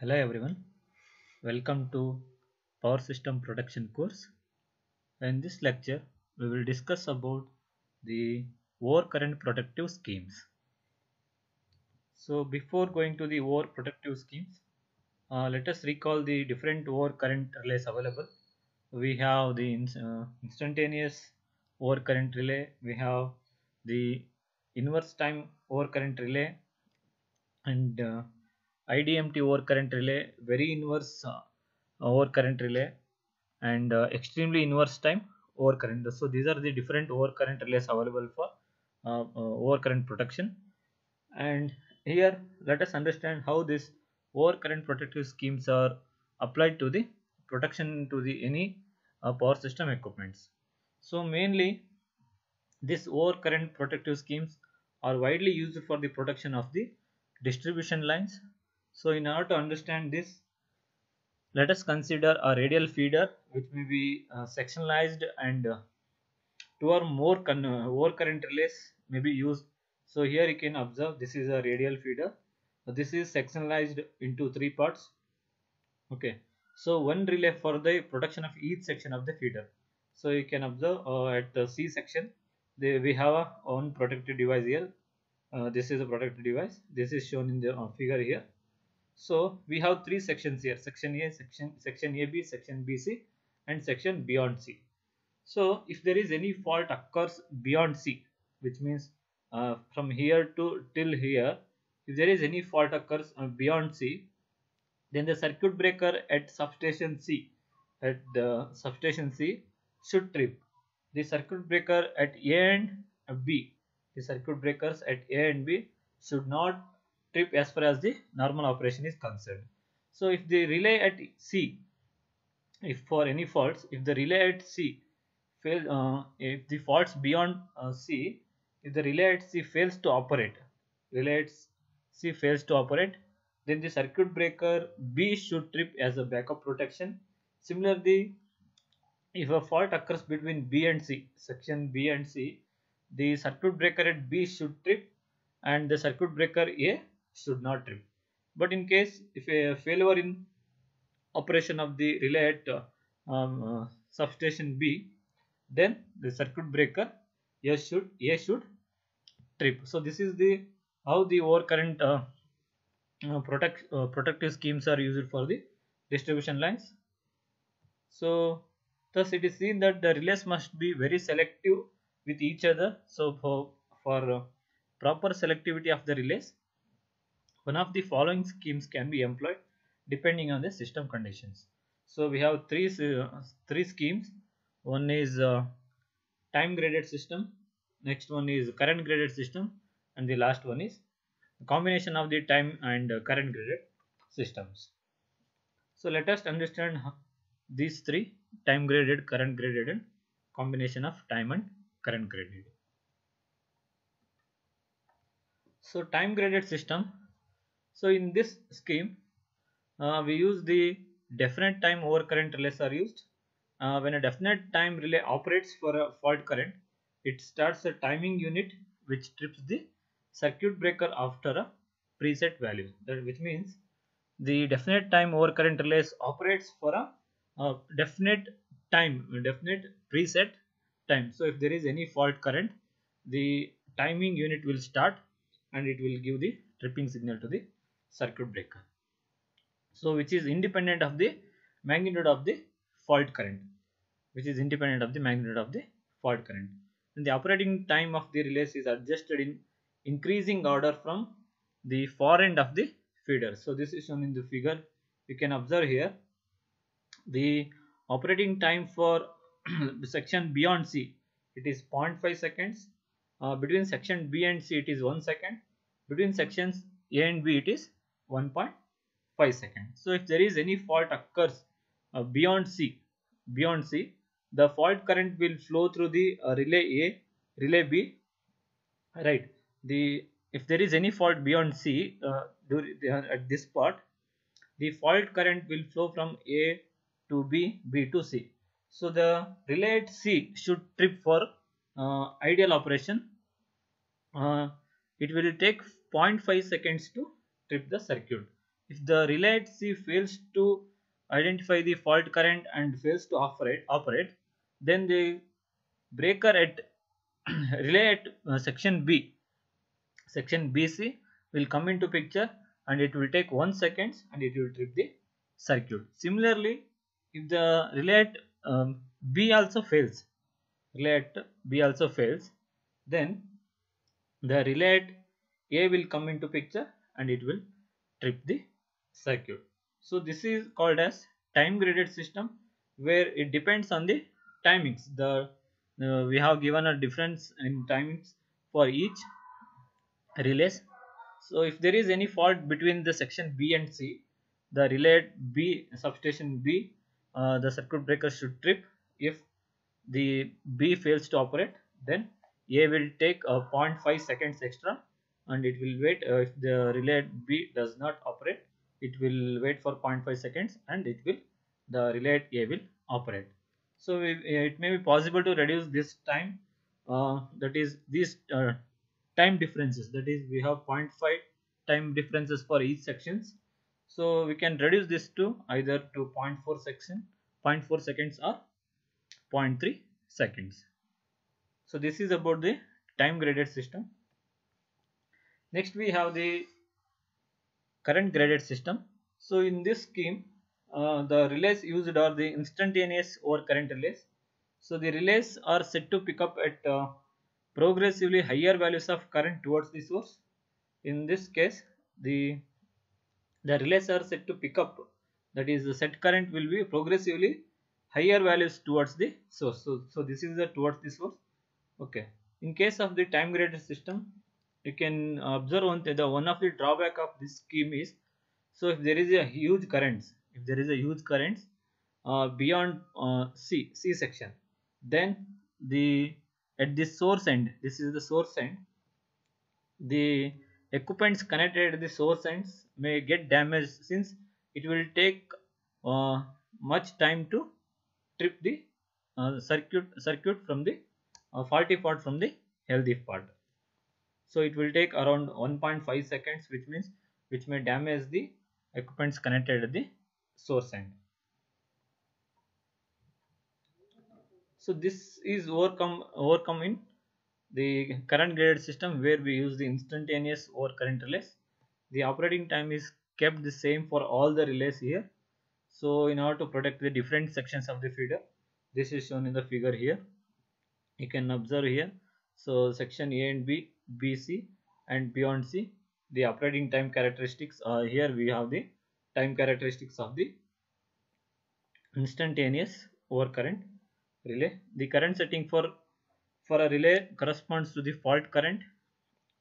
Hello everyone, welcome to Power System Protection course. In this lecture, we will discuss about the overcurrent protective schemes. So before going to the overprotective schemes, uh, let us recall the different overcurrent relays available. We have the ins- uh, instantaneous overcurrent relay, we have the inverse time overcurrent relay and uh, IDMT overcurrent relay, very inverse uh, overcurrent relay and uh, extremely inverse time overcurrent. So these are the different overcurrent relays available for uh, uh, overcurrent protection. And here let us understand how this overcurrent protective schemes are applied to the protection to the any uh, power system equipments. So mainly these overcurrent protective schemes are widely used for the protection of the distribution lines. So in order to understand this, let us consider a radial feeder which may be uh, sectionalized and uh, two or more con- uh, overcurrent relays may be used. So here you can observe this is a radial feeder. This is sectionalized into three parts. Okay. So one relay for the protection of each section of the feeder. So you can observe uh, at the C section, they, we have a one protective device here. Uh, this is a protective device. This is shown in the uh, figure here. So we have three sections here: section A, section section AB, section BC, and section beyond C. So if there is any fault occurs beyond C, which means uh, from here to till here, if there is any fault occurs uh, beyond C, then the circuit breaker at substation C, at the substation C, should trip. The circuit breaker at A and B, the circuit breakers at A and B should not trip as far as the normal operation is concerned. So if the relay at C, if for any faults, if the relay at C fails, uh, if the faults beyond uh, C, if the relay at C fails to operate, relay at C fails to operate, then the circuit breaker B should trip as a backup protection. Similarly, if a fault occurs between B and C, section B and C, the circuit breaker at B should trip and the circuit breaker A should not trip. But in case if a failure in operation of the relay at uh, um, uh, substation B, then the circuit breaker A should A should trip. So this is the how the overcurrent uh, uh, protect uh, protective schemes are used for the distribution lines. So thus it is seen that the relays must be very selective with each other. So for for uh, proper selectivity of the relays, one of the following schemes can be employed depending on the system conditions. So we have three three schemes. One is uh, time graded system. Next one is current graded system, and the last one is combination of the time and uh, current graded systems. So let us understand these three time graded, current graded, and combination of time and current graded. So time graded system. So in this scheme, uh, we use the definite time overcurrent relays are used. Uh, when a definite time relay operates for a fault current, it starts a timing unit which trips the circuit breaker after a preset value. That which means the definite time overcurrent relays operates for a, a definite time, definite preset time. So if there is any fault current, the timing unit will start and it will give the tripping signal to the circuit breaker. So which is independent of the magnitude of the fault current. Which is independent of the magnitude of the fault current. And the operating time of the relays is adjusted in increasing order from the far end of the feeder. So this is shown in the figure. You can observe here. The operating time for section beyond c it is 0.5 seconds. Uh, between section b and c it is 1 second. Between sections a and b it is 1.5 seconds. So if there is any fault occurs uh, beyond C, beyond C, the fault current will flow through the uh, relay A, relay B, right? The if there is any fault beyond C uh, at this part, the fault current will flow from A to B, B to C. So the relay at C should trip for uh, ideal operation. Uh, it will take 0.5 seconds to trip the circuit if the relay C fails to identify the fault current and fails to operate, operate then the breaker at relay at uh, section B, section BC will come into picture and it will take 1 seconds and it will trip the circuit. Similarly, if the relay at um, B also fails, relay at B also fails, then the relay at A will come into picture and it will trip the circuit. So this is called as time graded system where it depends on the timings. The uh, we have given a difference in timings for each relays. So if there is any fault between the section B and C, the relay B substation B, uh, the circuit breaker should trip. If the B fails to operate, then A will take a uh, 0.5 seconds extra and it will wait uh, if the relay B does not operate it will wait for 0.5 seconds and it will the relay A will operate. So we, it may be possible to reduce this time uh, that is these uh, time differences that is we have 0.5 time differences for each sections. So we can reduce this to either to 0.4 section 0.4 seconds or 0.3 seconds. So this is about the time graded system. Next we have the current graded system. So in this scheme, uh, the relays used are the instantaneous over current relays. So the relays are set to pick up at uh, progressively higher values of current towards the source. In this case, the the relays are set to pick up that is the set current will be progressively higher values towards the source. So, so this is the towards the source. Okay. In case of the time graded system, you can observe one the one of the drawback of this scheme is so if there is a huge current if there is a huge current uh, beyond uh, C C section then the at the source end this is the source end the equipments connected at the source ends may get damaged since it will take uh, much time to trip the uh, circuit circuit from the uh, faulty part from the healthy part so it will take around 1.5 seconds which means which may damage the equipments connected at the source end. So this is overcome overcome in the current graded system where we use the instantaneous over current relays. The operating time is kept the same for all the relays here. So in order to protect the different sections of the feeder this is shown in the figure here. You can observe here. So section a and b BC and beyond C. The operating time characteristics uh, here we have the time characteristics of the instantaneous over current relay. The current setting for for a relay corresponds to the fault current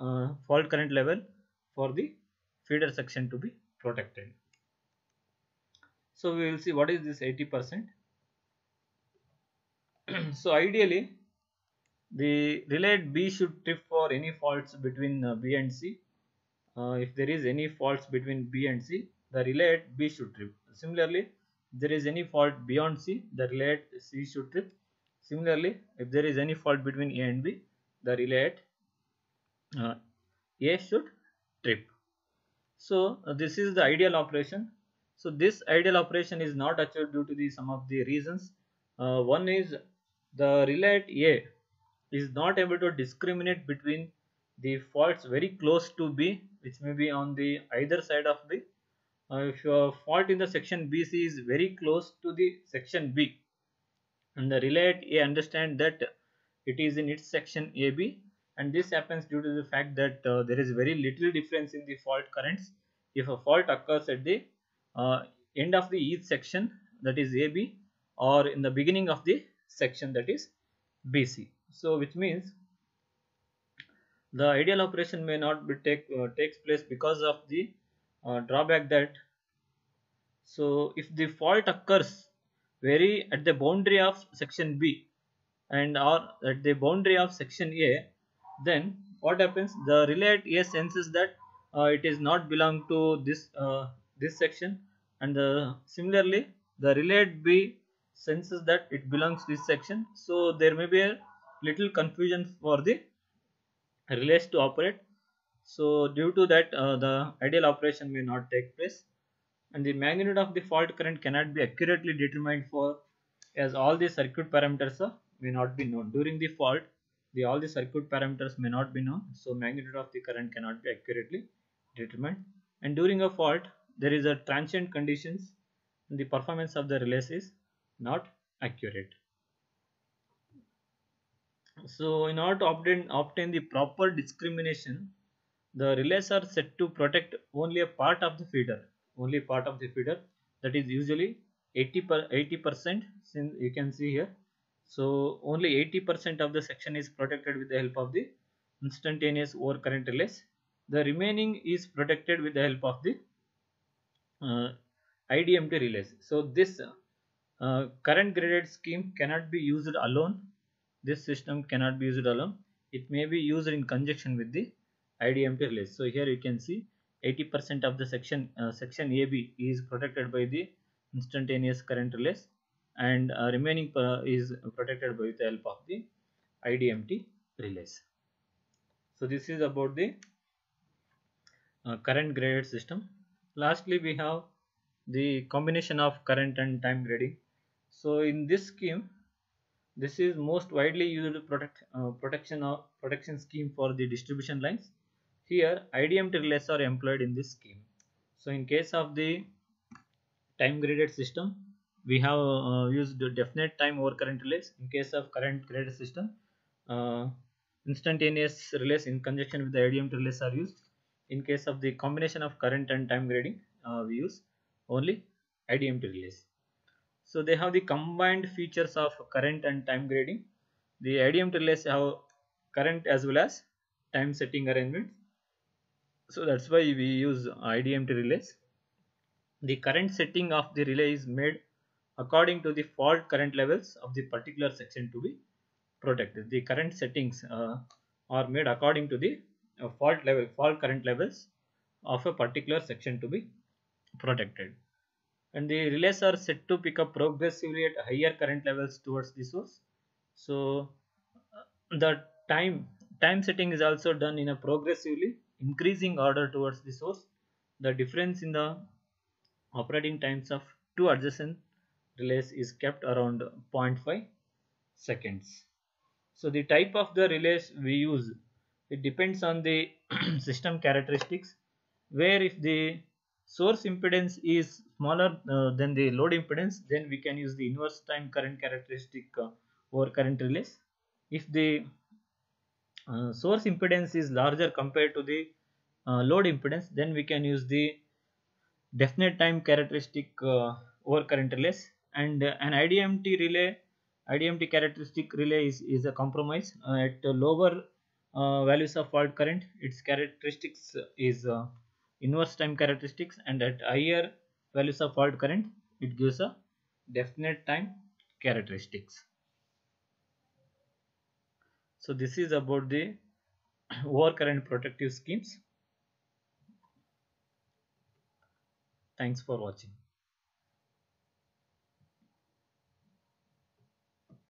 uh, fault current level for the feeder section to be protected. So we will see what is this 80 percent. So ideally the relay B should trip for any faults between uh, B and C. Uh, if there is any faults between B and C, the relay B should trip. Similarly, if there is any fault beyond C, the relay C should trip. Similarly, if there is any fault between A and B, the relay uh, A should trip. So uh, this is the ideal operation. So this ideal operation is not achieved due to the some of the reasons. Uh, one is the relay A is not able to discriminate between the faults very close to B which may be on the either side of B. Uh, if your fault in the section BC is very close to the section B and the relay A understand that it is in its section AB and this happens due to the fact that uh, there is very little difference in the fault currents if a fault occurs at the uh, end of the each section that is AB or in the beginning of the section that is BC. So which means the ideal operation may not be take uh, takes place because of the uh, drawback that so if the fault occurs very at the boundary of section B and or at the boundary of section A then what happens? The relay at A senses that uh, it is not belong to this uh, this section and the, similarly the relay at B senses that it belongs to this section. So there may be a little confusion for the relays to operate. So due to that uh, the ideal operation may not take place. And the magnitude of the fault current cannot be accurately determined for as all the circuit parameters uh, may not be known. During the fault the all the circuit parameters may not be known. So magnitude of the current cannot be accurately determined. And during a fault there is a transient conditions and the performance of the relays is not accurate so in order to obtain obtain the proper discrimination the relays are set to protect only a part of the feeder only part of the feeder. That is usually 80 per 80 percent since you can see here. So only 80 percent of the section is protected with the help of the instantaneous overcurrent relays. The remaining is protected with the help of the uh, IDMT relays. So this uh, current graded scheme cannot be used alone this system cannot be used alone it may be used in conjunction with the IDMT relays so here you can see 80% of the section uh, section AB is protected by the instantaneous current relays and uh, remaining uh, is protected by the help of the IDMT relays. So this is about the uh, current graded system. Lastly we have the combination of current and time grading. So in this scheme this is most widely used protect, uh, protection of protection scheme for the distribution lines here IDM relays are employed in this scheme. So in case of the time graded system, we have uh, used definite time over current relays. In case of current graded system, uh, instantaneous relays in conjunction with the IDM relays are used. In case of the combination of current and time grading, uh, we use only IDM relays. So they have the combined features of current and time grading. The IDMT relays have current as well as time setting arrangements. So that's why we use IDMT relays. The current setting of the relay is made according to the fault current levels of the particular section to be protected. The current settings uh, are made according to the uh, fault level fault current levels of a particular section to be protected and the relays are set to pick up progressively at higher current levels towards the source so uh, the time time setting is also done in a progressively increasing order towards the source, the difference in the operating times of two adjacent relays is kept around 0.5 seconds. So the type of the relays we use, it depends on the system characteristics where if the source impedance is smaller uh, than the load impedance then we can use the inverse time current characteristic uh, over current relays. If the uh, source impedance is larger compared to the uh, load impedance then we can use the definite time characteristic uh, over current relays and uh, an IDMT relay IDMT characteristic relay is, is a compromise at lower values of fault current its characteristics is inverse time characteristics and at higher values of fault current it gives a definite time characteristics so this is about the overcurrent protective schemes. Thanks for watching.